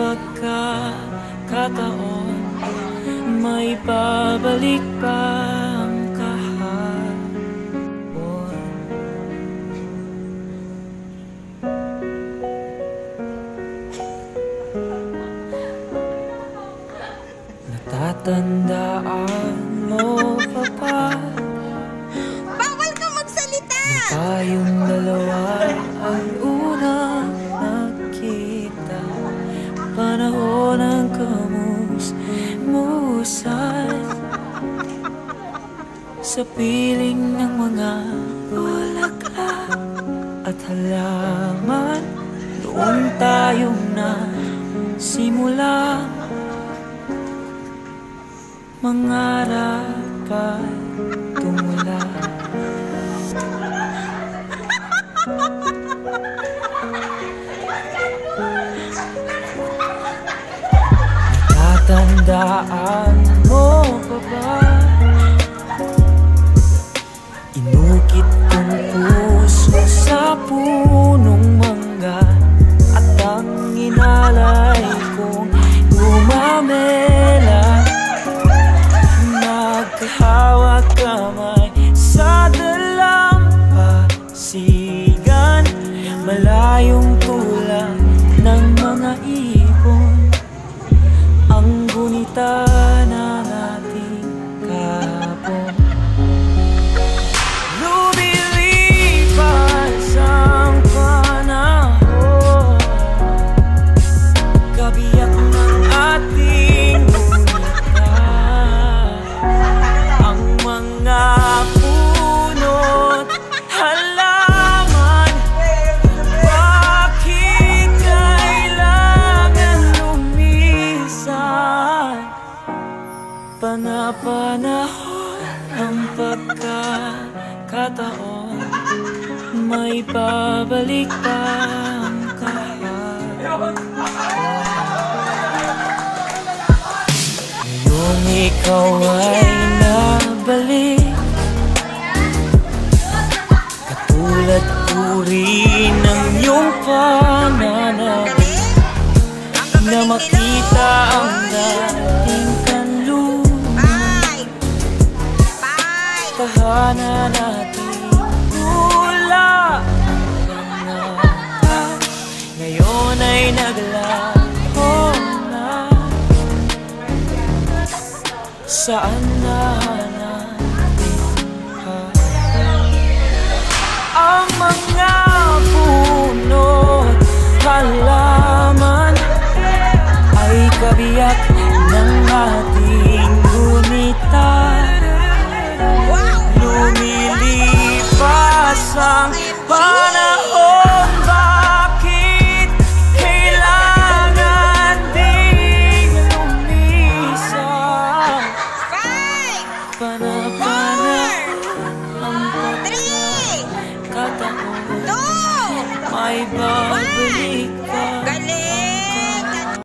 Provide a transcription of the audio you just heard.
pagkakataon May babalik pa ang kahapon Natatandaan Ng kamus-musan Sa piling ng mga bulaklak at halaman Doon tayong na simula. Mangarap at tumula Natatandaan mo Ang ang pagkakataon May babalik pa ang kahapon Ngayong ikaw ay nabalik. Katulad rin ng iyong pananabik Na makita ang dating Tahanan natin. Mula pangarap Ngayon ay naglaho na. Saan na natin ha? Ang mga puno halaman Ay kabiyak ang panahon Bakit kailangan ding umisang Panapanahon ang pagkakataon May ba